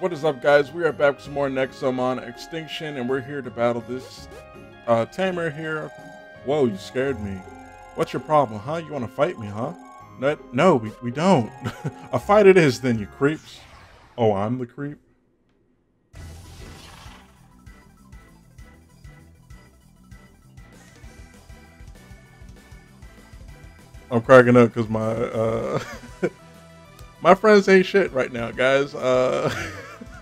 What is up, guys? We are back with some more Nexomon Extinction, and we're here to battle this uh, Tamer here. Whoa, you scared me. What's your problem, huh? You want to fight me, huh? No, no we, we don't. A fight it is, then, you creeps. Oh, I'm the creep? I'm cracking up because my uh, my friends ain't shit right now, guys. Uh,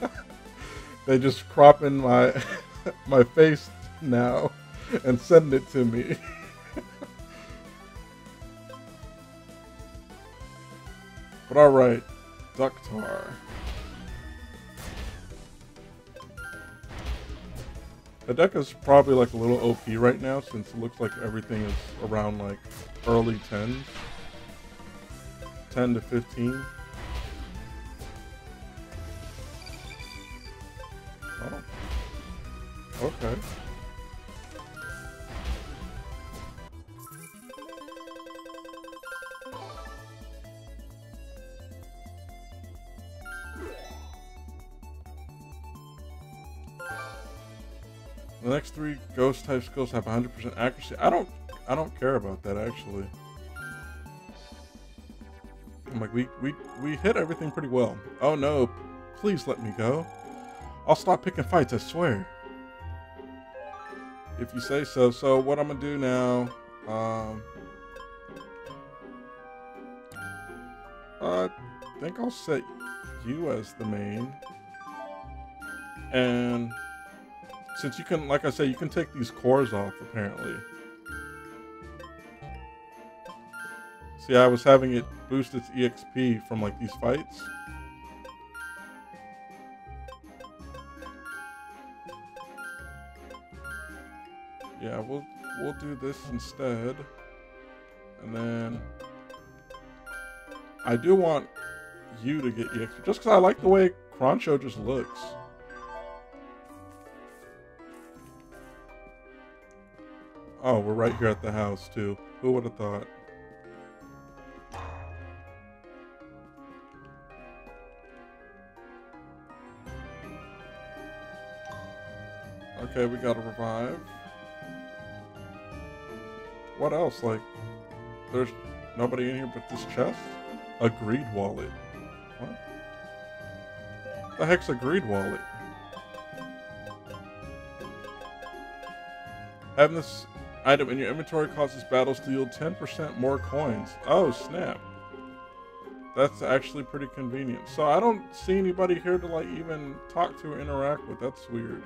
they just cropping my my face now and sending it to me. but all right, Ductar. The deck is probably like a little OP right now since it looks like everything is around like early 10s. 10 to 15. Okay. The next three ghost type skills have 100% accuracy. I don't I don't care about that actually. I'm like we we we hit everything pretty well. Oh no, please let me go. I'll stop picking fights, I swear. If you say so. So what I'm gonna do now, um I think I'll set you as the main. And since you can, like I said, you can take these cores off, apparently. See, I was having it boost its EXP from, like, these fights. Yeah, we'll, we'll do this instead. And then... I do want you to get EXP, just because I like the way Kroncho just looks. Oh, we're right here at the house, too. Who would have thought? Okay, we got to revive. What else? Like, there's nobody in here but this chest? A greed wallet. What? The heck's a greed wallet? Having this item in your inventory causes battles to yield 10% more coins. Oh, snap. That's actually pretty convenient. So I don't see anybody here to like even talk to or interact with. That's weird.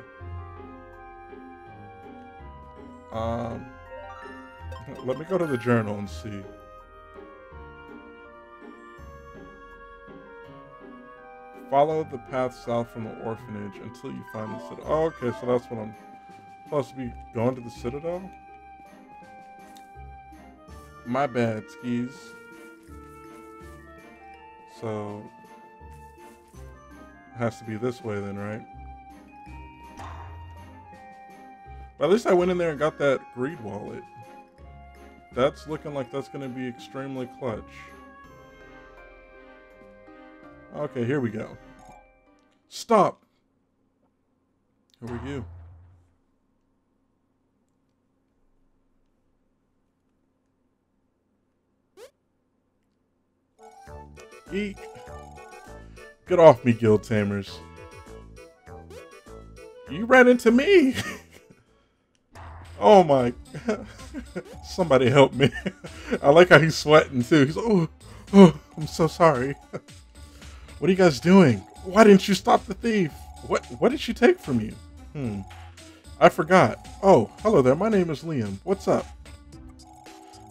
Um, let me go to the journal and see. Follow the path south from the orphanage until you find the citadel. Oh, okay, so that's what I'm supposed to be going to the citadel? My bad, skis. So, has to be this way then, right? But at least I went in there and got that greed wallet. That's looking like that's going to be extremely clutch. Okay, here we go. Stop! Who are you? Eek. Get off me, Guild Tamers. You ran into me. oh my. Somebody help me. I like how he's sweating too. He's oh, oh, I'm so sorry. what are you guys doing? Why didn't you stop the thief? What what did she take from you? Hmm. I forgot. Oh, hello there. My name is Liam. What's up?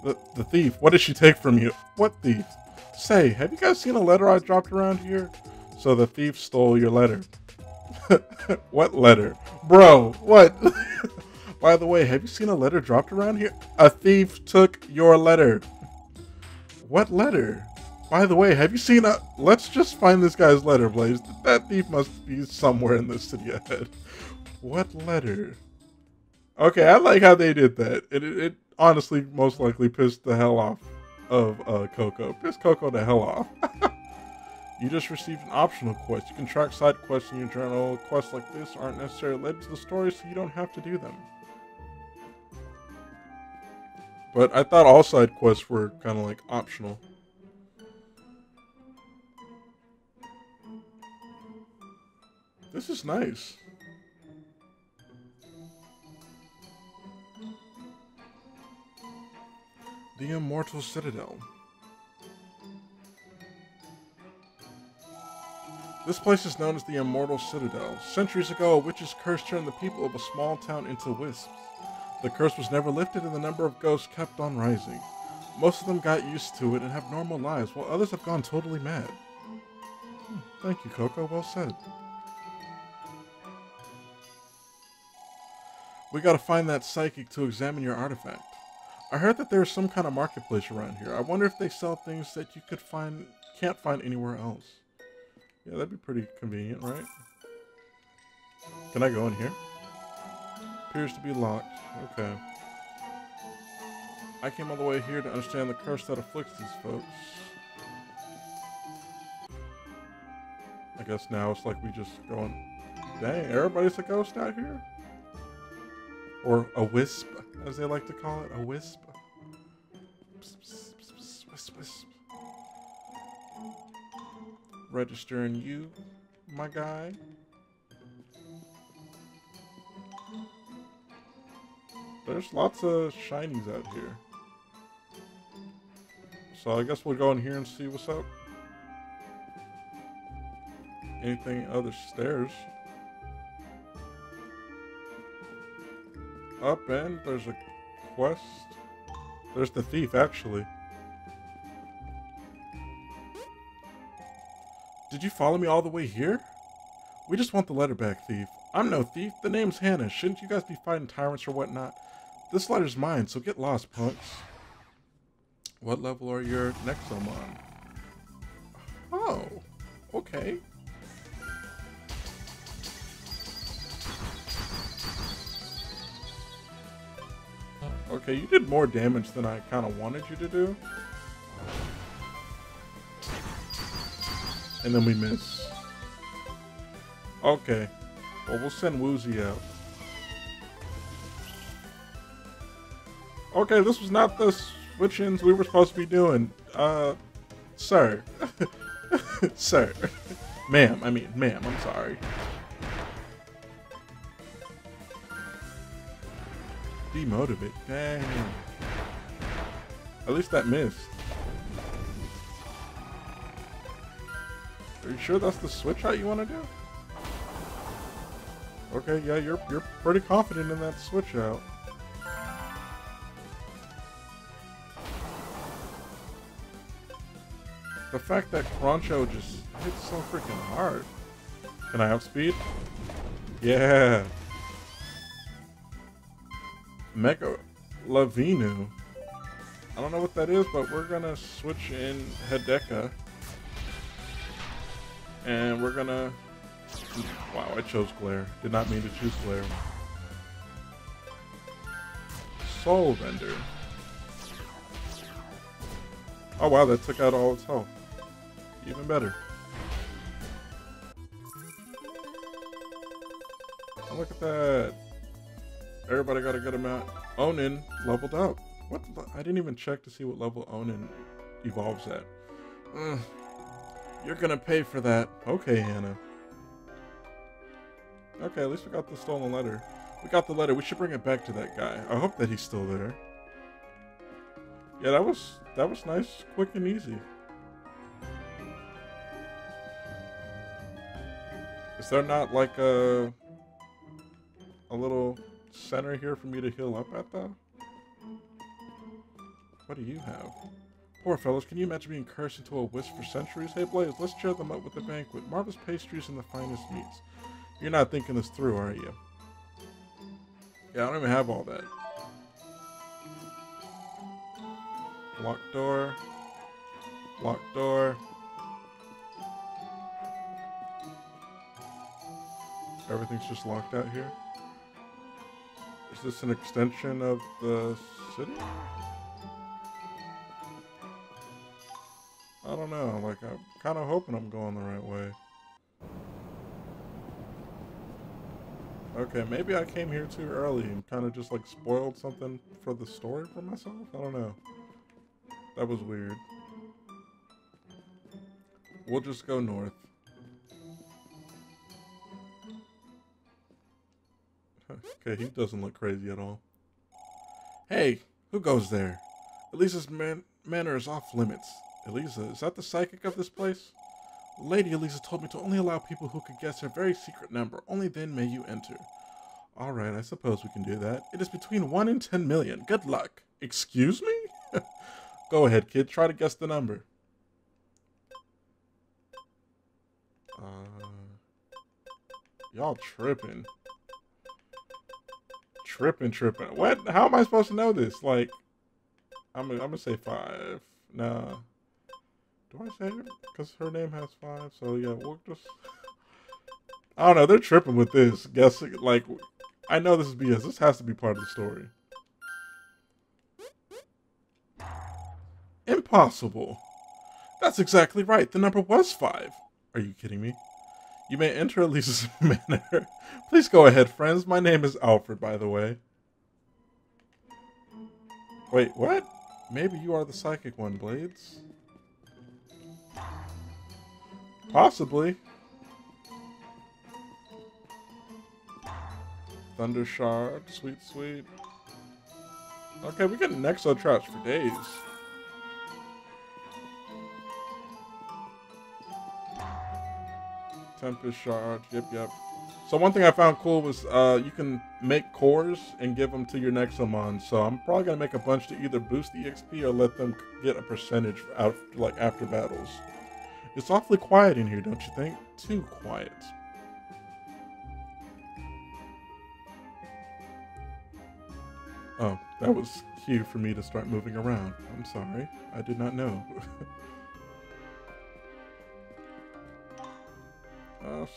The the thief. What did she take from you? What thief? Say, have you guys seen a letter I dropped around here? So the thief stole your letter. what letter? Bro, what? By the way, have you seen a letter dropped around here? A thief took your letter. What letter? By the way, have you seen a... Let's just find this guy's letter, Blades. That thief must be somewhere in the city ahead. What letter? Okay, I like how they did that. It, it, it honestly most likely pissed the hell off of uh, Coco. Pissed Coco the hell off. You just received an optional quest. You can track side quests in your journal. Quests like this aren't necessarily led to the story, so you don't have to do them. But I thought all side quests were kind of like optional. This is nice. The Immortal Citadel. This place is known as the Immortal Citadel. Centuries ago, a witch's curse turned the people of a small town into wisps. The curse was never lifted and the number of ghosts kept on rising. Most of them got used to it and have normal lives, while others have gone totally mad. Hmm, thank you, Coco. Well said. We gotta find that psychic to examine your artifact. I heard that there's some kind of marketplace around here. I wonder if they sell things that you could find can't find anywhere else. Yeah, that'd be pretty convenient, right? Can I go in here? Appears to be locked. Okay. I came all the way here to understand the curse that afflicts these folks. I guess now it's like we just going, dang, everybody's a ghost out here? Or a wisp, as they like to call it, a wisp. wisp, wisp. Registering you, my guy. There's lots of shinies out here. So I guess we'll go in here and see what's up. Anything other stairs? up and there's a quest. There's the thief, actually. Did you follow me all the way here? We just want the letter back, thief. I'm no thief. The name's Hannah. Shouldn't you guys be fighting tyrants or whatnot? This letter's mine, so get lost, punks. What level are your Nexomon? Oh, okay. Okay, you did more damage than I kind of wanted you to do. And then we miss. Okay. Well, we'll send Woozy out. Okay, this was not the switch-ins we were supposed to be doing. Uh, sir. sir. ma'am, I mean, ma'am, I'm sorry. Demotivate. Dang. At least that missed. Are you sure that's the switch out you want to do? Okay, yeah, you're you're pretty confident in that switch out. The fact that Croncho just hits so freaking hard. Can I outspeed? Yeah. Mega Lavinu. I don't know what that is, but we're gonna switch in Hideka. And we're gonna... Wow, I chose Glare. Did not mean to choose Glare. Soul Vendor. Oh wow, that took out all its health. Even better. Oh, look at that. Everybody got a good amount. Onin leveled up. What? the, I didn't even check to see what level Onin evolves at. Mm, you're gonna pay for that. Okay, Hannah. Okay, at least we got the stolen letter. We got the letter. We should bring it back to that guy. I hope that he's still there. Yeah, that was that was nice, quick and easy. Is there not like a a little center here for me to heal up at, though? What do you have? Poor fellows, can you imagine being cursed into a wisp for centuries? Hey Blades, let's cheer them up with a banquet. Marvelous pastries and the finest meats. You're not thinking this through, are you? Yeah, I don't even have all that. Locked door. Locked door. Everything's just locked out here. Is this an extension of the city? I don't know. Like, I'm kind of hoping I'm going the right way. Okay, maybe I came here too early and kind of just like spoiled something for the story for myself. I don't know. That was weird. We'll just go north. Okay, he doesn't look crazy at all. Hey, who goes there? Elisa's man manner is off limits. Elisa, is that the psychic of this place? Lady Elisa told me to only allow people who could guess her very secret number. Only then may you enter. All right, I suppose we can do that. It is between 1 and 10 million. Good luck. Excuse me? Go ahead, kid. Try to guess the number. Uh, y'all tripping. Tripping, tripping. What? How am I supposed to know this? Like, I'm, I'm gonna say five. Nah. Do I say it? Because her name has five. So yeah, we'll just. I don't know. They're tripping with this. Guessing like, I know this is BS. This has to be part of the story. Impossible. That's exactly right. The number was five. Are you kidding me? You may enter Elisa's manor. Please go ahead, friends. My name is Alfred, by the way. Wait, what? Maybe you are the psychic one, Blades. Possibly. Thunder Shard, sweet, sweet. Okay, we get Nexo traps for days. Tempest Shard, yep, yep. So one thing I found cool was uh, you can make cores and give them to your Nexomon. So I'm probably gonna make a bunch to either boost the XP or let them get a percentage out like after battles. It's awfully quiet in here, don't you think? Too quiet. Oh, that was cue for me to start moving around. I'm sorry. I did not know.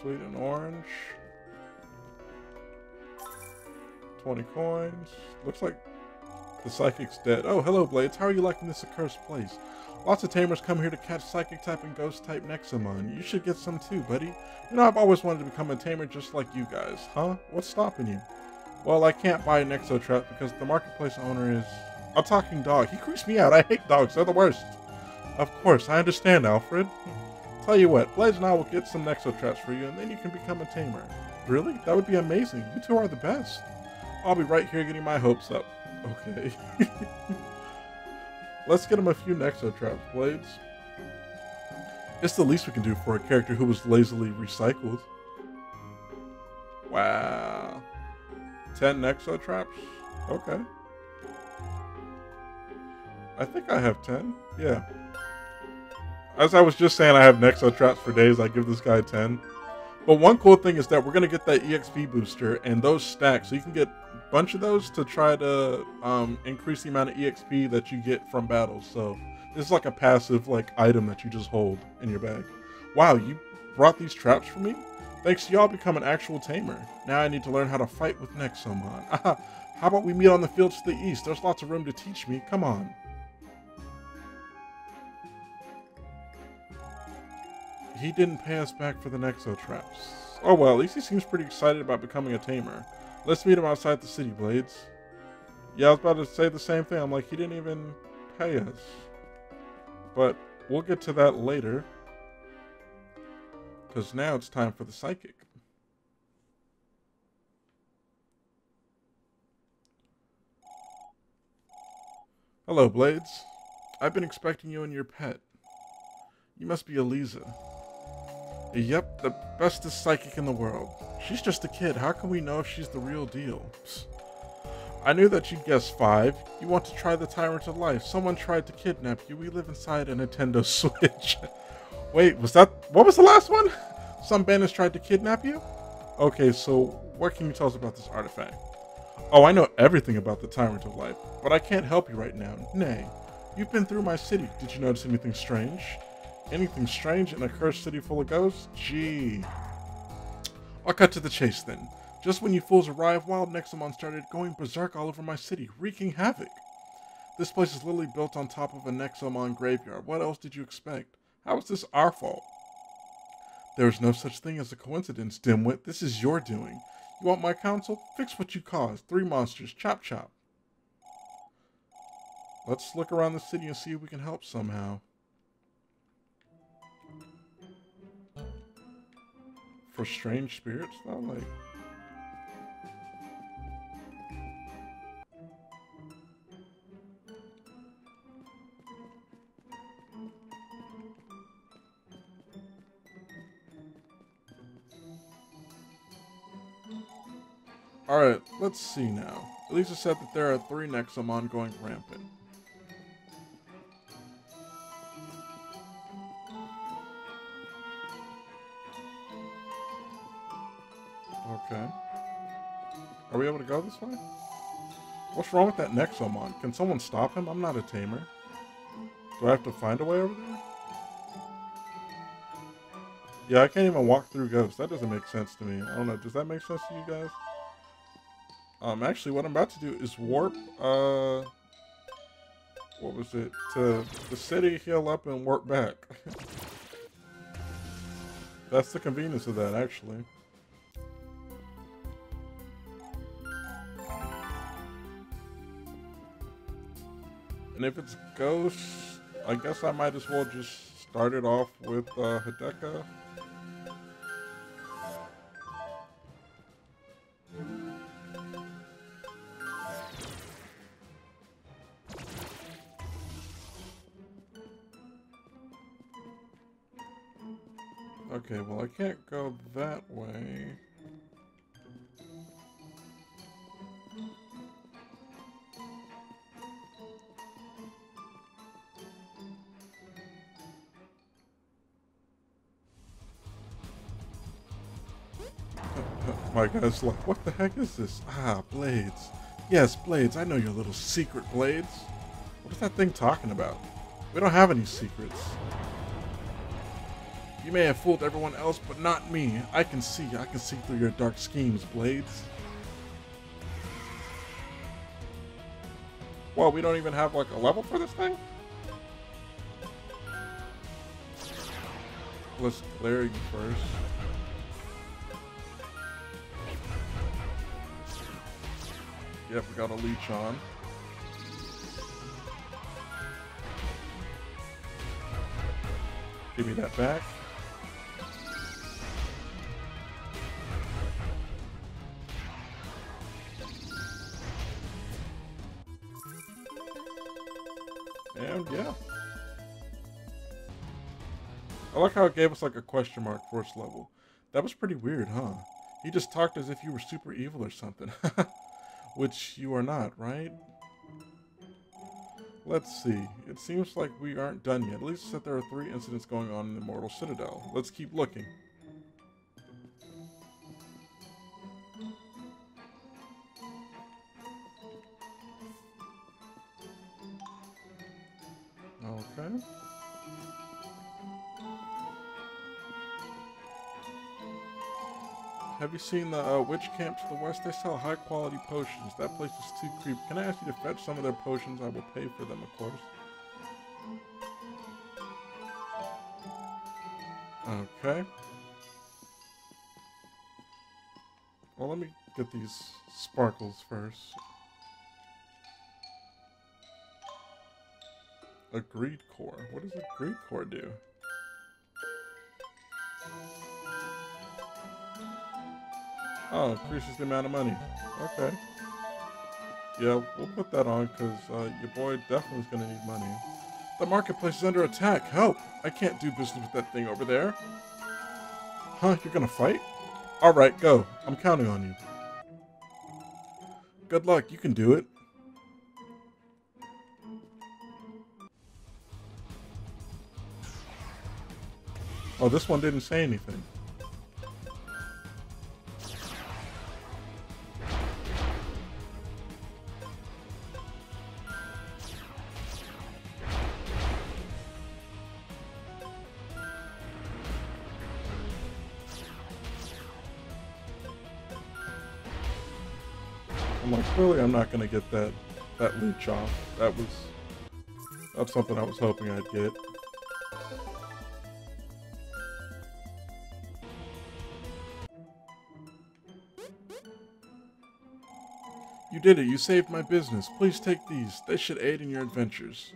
sweet and orange. 20 coins. Looks like the psychic's dead. Oh, hello, Blades. How are you liking this accursed place? Lots of tamers come here to catch psychic type and ghost type Nexomon. You should get some too, buddy. You know, I've always wanted to become a tamer just like you guys. Huh? What's stopping you? Well, I can't buy an Nexo trap because the marketplace owner is a talking dog. He creeps me out. I hate dogs. They're the worst. Of course, I understand, Alfred. Tell you what, Blades and I will get some Nexo traps for you, and then you can become a tamer. Really? That would be amazing. You two are the best. I'll be right here getting my hopes up. Okay. Let's get him a few Nexo traps, Blades. It's the least we can do for a character who was lazily recycled. Wow. 10 Nexo traps? Okay. I think I have 10. Yeah. As I was just saying, I have Nexo traps for days. I give this guy 10. But one cool thing is that we're going to get that EXP booster and those stacks. So you can get a bunch of those to try to um, increase the amount of EXP that you get from battles. So this is like a passive like item that you just hold in your bag. Wow, you brought these traps for me? Thanks to y'all become an actual tamer. Now I need to learn how to fight with Nexomon. How about we meet on the fields to the east? There's lots of room to teach me. Come on. He didn't pay us back for the Nexo traps. Oh well, at least he seems pretty excited about becoming a tamer. Let's meet him outside the city, Blades. Yeah, I was about to say the same thing. I'm like, he didn't even pay us. But we'll get to that later. Because now it's time for the psychic. Hello, Blades. I've been expecting you and your pet. You must be Eliza. Yep, the bestest psychic in the world. She's just a kid. How can we know if she's the real deal? Psst. I knew that you'd guess five. You want to try the tyrant of life. Someone tried to kidnap you. We live inside a Nintendo Switch. Wait, was that... What was the last one? Some bandits tried to kidnap you? Okay, so what can you tell us about this artifact? Oh, I know everything about the Tyrant of Life, but I can't help you right now. Nay, you've been through my city. Did you notice anything strange? Anything strange in a cursed city full of ghosts? Gee. I'll cut to the chase then. Just when you fools arrived, Wild Nexomon started going berserk all over my city, wreaking havoc. This place is literally built on top of a Nexomon graveyard. What else did you expect? How is this our fault? There is no such thing as a coincidence, dimwit. This is your doing. You want my counsel? Fix what you caused. Three monsters. Chop chop. Let's look around the city and see if we can help somehow. For strange spirits, though? Like... Alright, let's see now. Elisa said that there are three Nexomon going rampant. Go this way? What's wrong with that Nexomon? Can someone stop him? I'm not a tamer. Do I have to find a way over there? Yeah, I can't even walk through ghosts. That doesn't make sense to me. I don't know. Does that make sense to you guys? Um, actually, what I'm about to do is warp, uh, what was it? To the city, heal up, and warp back. That's the convenience of that, actually. And if it's ghosts, I guess I might as well just start it off with uh, Hideka. My guy's like, what the heck is this? Ah, Blades. Yes, Blades, I know your little secret, Blades. What is that thing talking about? We don't have any secrets. You may have fooled everyone else, but not me. I can see, I can see through your dark schemes, Blades. Well, we don't even have like a level for this thing? Let's clear you first. Yep, we got a leech on. Give me that back. And yeah. I like how it gave us like a question mark first level. That was pretty weird, huh? He just talked as if you were super evil or something. Which you are not, right? Let's see. It seems like we aren't done yet. At least that there are three incidents going on in the Immortal Citadel. Let's keep looking. Okay. Have you seen the uh, witch camp to the west? They sell high quality potions. That place is too creepy. Can I ask you to fetch some of their potions? I will pay for them, of course. Okay. Well, let me get these sparkles first. A greed core. What does a greed core do? Oh, increases the amount of money. Okay. Yeah, we'll put that on because uh, your boy definitely is going to need money. The marketplace is under attack. Help! I can't do business with that thing over there. Huh? You're going to fight? Alright, go. I'm counting on you. Good luck. You can do it. Oh, this one didn't say anything. going to get that, that leech off. That was that's something I was hoping I'd get. You did it. You saved my business. Please take these. They should aid in your adventures.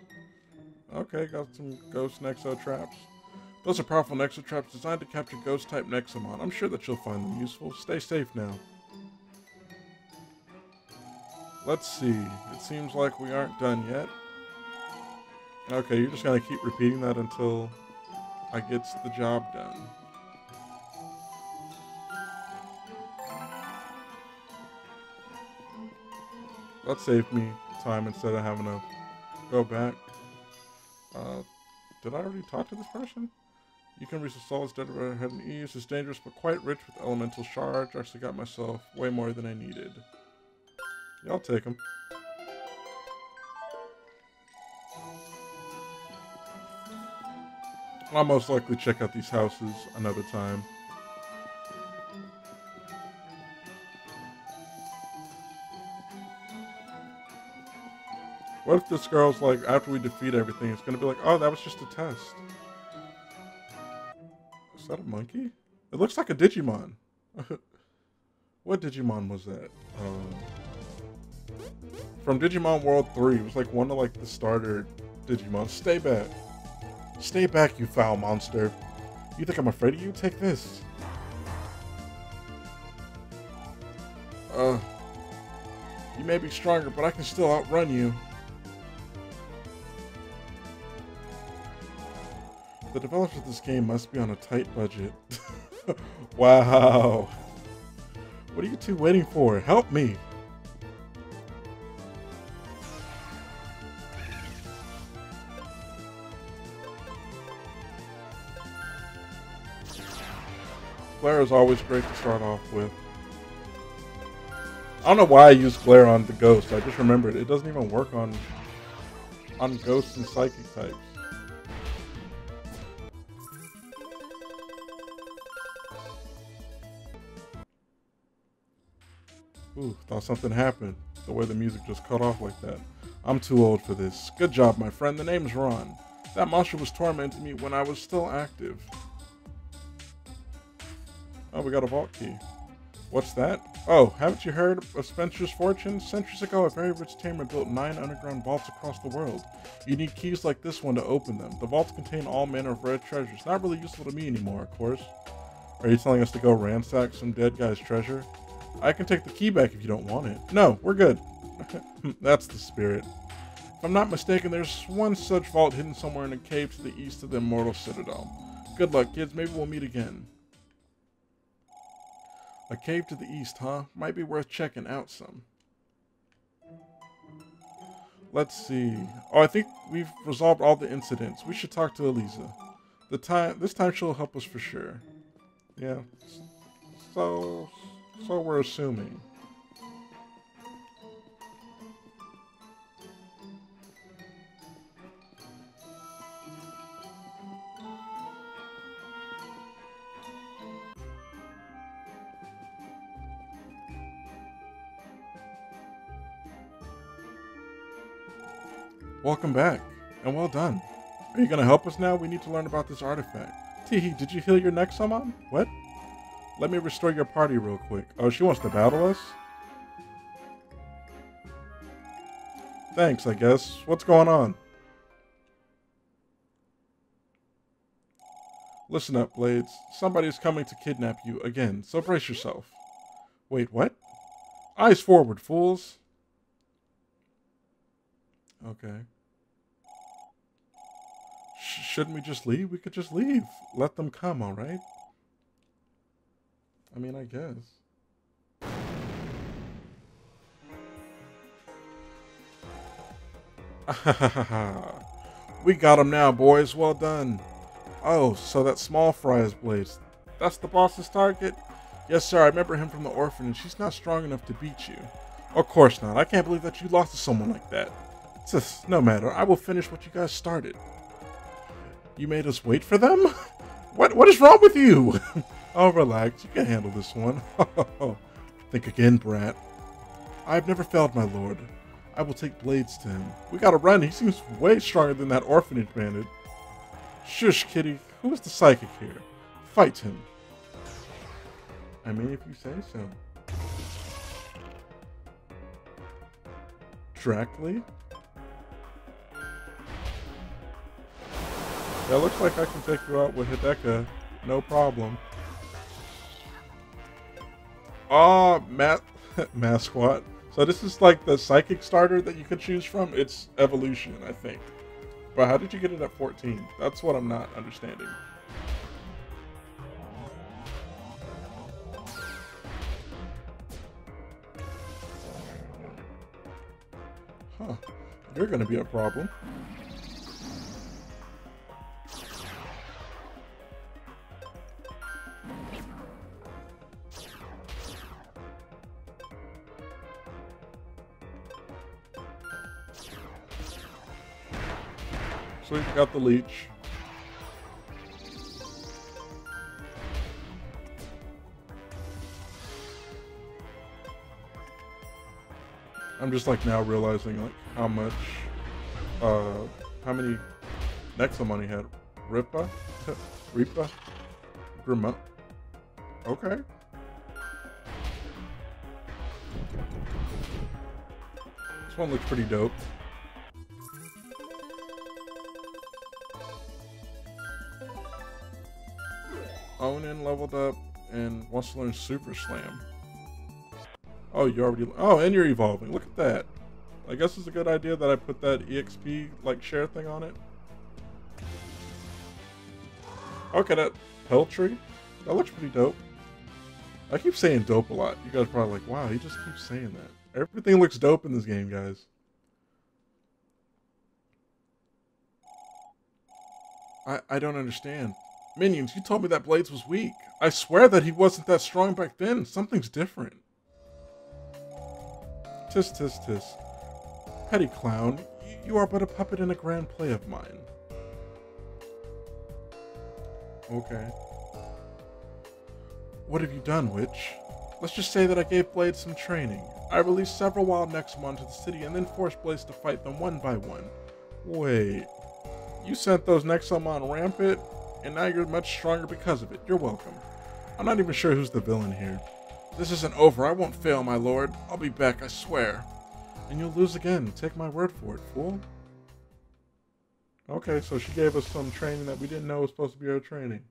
Okay, got some ghost Nexo traps. Those are powerful Nexo traps designed to capture ghost-type Nexomon. I'm sure that you'll find them useful. Stay safe now. Let's see. It seems like we aren't done yet. Okay, you're just gonna keep repeating that until I gets the job done. That saved me time instead of having to go back. Uh, did I already talk to this person? You can reach the solid dead ahead and ease. It's dangerous but quite rich with elemental charge. Actually got myself way more than I needed. I'll take them. I'll most likely check out these houses another time. What if this girl's like, after we defeat everything, it's gonna be like, oh, that was just a test. Is that a monkey? It looks like a Digimon. what Digimon was that? Um, from Digimon World 3. It was like one of like the starter Digimon. Stay back. Stay back, you foul monster. You think I'm afraid of you? Take this. Uh, you may be stronger, but I can still outrun you. The developers of this game must be on a tight budget. wow. What are you two waiting for? Help me! Glare is always great to start off with. I don't know why I use Glare on the Ghost. I just remembered it doesn't even work on on Ghosts and Psychic types. Ooh, thought something happened. The way the music just cut off like that. I'm too old for this. Good job, my friend. The name's Ron. That monster was tormenting me when I was still active. Oh, we got a vault key. What's that? Oh, haven't you heard of Spencer's fortune? Centuries ago, a very rich tamer built nine underground vaults across the world. You need keys like this one to open them. The vaults contain all manner of rare treasures. Not really useful to me anymore, of course. Are you telling us to go ransack some dead guy's treasure? I can take the key back if you don't want it. No, we're good. That's the spirit. If I'm not mistaken, there's one such vault hidden somewhere in a cave to the east of the Immortal Citadel. Good luck, kids. Maybe we'll meet again. A cave to the east, huh? Might be worth checking out some. Let's see. Oh, I think we've resolved all the incidents. We should talk to Eliza. The time this time she'll help us for sure. Yeah. So so we're assuming. Welcome back, and well done. Are you gonna help us now? We need to learn about this artifact. Teehee, did you heal your neck, Someone? What? Let me restore your party real quick. Oh, she wants to battle us? Thanks, I guess. What's going on? Listen up, Blades. Somebody's coming to kidnap you again, so brace yourself. Wait, what? Eyes forward, fools. Okay. Sh shouldn't we just leave? We could just leave. Let them come, all right? I mean, I guess. we got him now, boys. Well done. Oh, so that small fry is Blades. That's the boss's target? Yes, sir. I remember him from the orphanage. He's not strong enough to beat you. Of course not. I can't believe that you lost to someone like that. Just, no matter. I will finish what you guys started. You made us wait for them? What What is wrong with you? oh, relax. You can handle this one. Think again, brat. I've never failed, my lord. I will take blades to him. We gotta run. He seems way stronger than that orphanage bandit. Shush, kitty. Who is the psychic here? Fight him. I mean, if you say so. Dracly? That looks like I can take you out with Hideka. No problem. Ah, Oh, ma Masquat. So this is like the psychic starter that you could choose from. It's evolution, I think. But how did you get it at 14? That's what I'm not understanding. Huh. You're gonna be a problem. Got the leech. I'm just like now realizing like how much, uh, how many Nexomon he had. Ripa? Ripa? Grima? Okay. This one looks pretty dope. Leveled up and wants to learn Super Slam. Oh, you already... Oh, and you're evolving. Look at that. I guess it's a good idea that I put that EXP, like, share thing on it. Okay, that Peltry. That looks pretty dope. I keep saying dope a lot. You guys probably like, wow, he just keeps saying that. Everything looks dope in this game, guys. I, I don't understand. Minions, you told me that Blades was weak. I swear that he wasn't that strong back then. Something's different. Tis, tis, tis. Petty clown, you are but a puppet in a grand play of mine. Okay. What have you done, witch? Let's just say that I gave Blades some training. I released several wild Nexomon to the city and then forced Blades to fight them one by one. Wait. You sent those Nexomon rampant, and now you're much stronger because of it. You're welcome. I'm not even sure who's the villain here. This isn't over. I won't fail, my lord. I'll be back, I swear. And you'll lose again. Take my word for it, fool. Okay, so she gave us some training that we didn't know was supposed to be our training.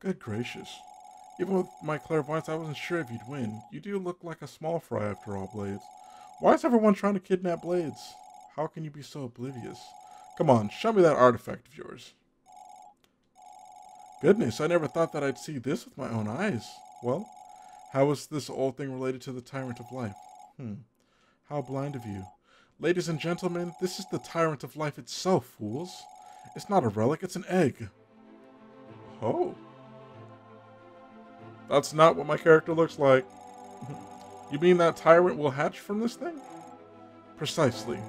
Good gracious. Even with my clairvoyance, I wasn't sure if you'd win. You do look like a small fry after all, Blades. Why is everyone trying to kidnap Blades? How can you be so oblivious? Come on, show me that artifact of yours. Goodness, I never thought that I'd see this with my own eyes. Well, how is this old thing related to the Tyrant of Life? Hmm, how blind of you. Ladies and gentlemen, this is the Tyrant of Life itself, fools. It's not a relic, it's an egg. Oh. That's not what my character looks like. you mean that Tyrant will hatch from this thing? Precisely.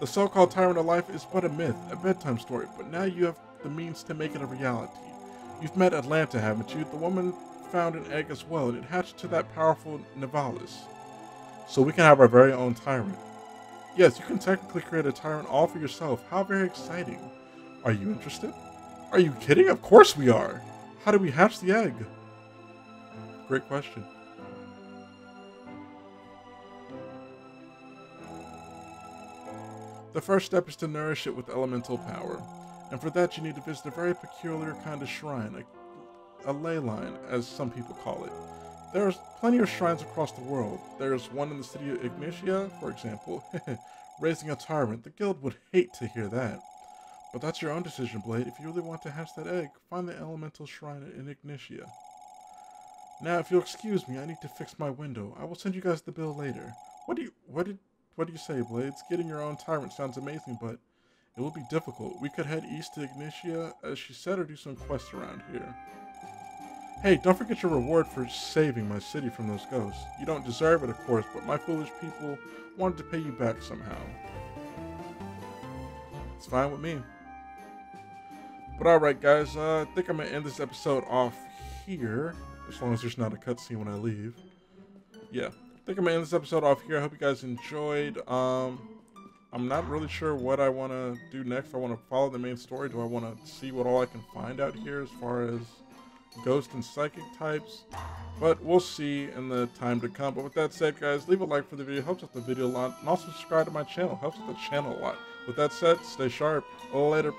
The so-called Tyrant of Life is but a myth, a bedtime story, but now you have the means to make it a reality. You've met Atlanta, haven't you? The woman found an egg as well, and it hatched to that powerful Nivalis. So we can have our very own tyrant. Yes, you can technically create a tyrant all for yourself. How very exciting. Are you interested? Are you kidding? Of course we are. How do we hatch the egg? Great question. The first step is to nourish it with elemental power. And for that, you need to visit a very peculiar kind of shrine, a, a ley line, as some people call it. There's plenty of shrines across the world. There's one in the city of Ignitia, for example. Raising a tyrant, the guild would hate to hear that. But that's your own decision, Blade. If you really want to hatch that egg, find the elemental shrine in Ignitia. Now, if you'll excuse me, I need to fix my window. I will send you guys the bill later. What do you, what did, what do you say, Blades? Getting your own tyrant sounds amazing, but it will be difficult. We could head east to Ignitia, as she said, or do some quests around here. Hey, don't forget your reward for saving my city from those ghosts. You don't deserve it, of course, but my foolish people wanted to pay you back somehow. It's fine with me. But alright, guys, uh, I think I'm going to end this episode off here, as long as there's not a cutscene when I leave. Yeah, think I'm to end this episode off here. I hope you guys enjoyed. Um, I'm not really sure what I want to do next. I want to follow the main story. Do I want to see what all I can find out here as far as ghost and psychic types? But we'll see in the time to come. But with that said, guys, leave a like for the video. Helps out the video a lot. And also subscribe to my channel. Helps out the channel a lot. With that said, stay sharp. Later.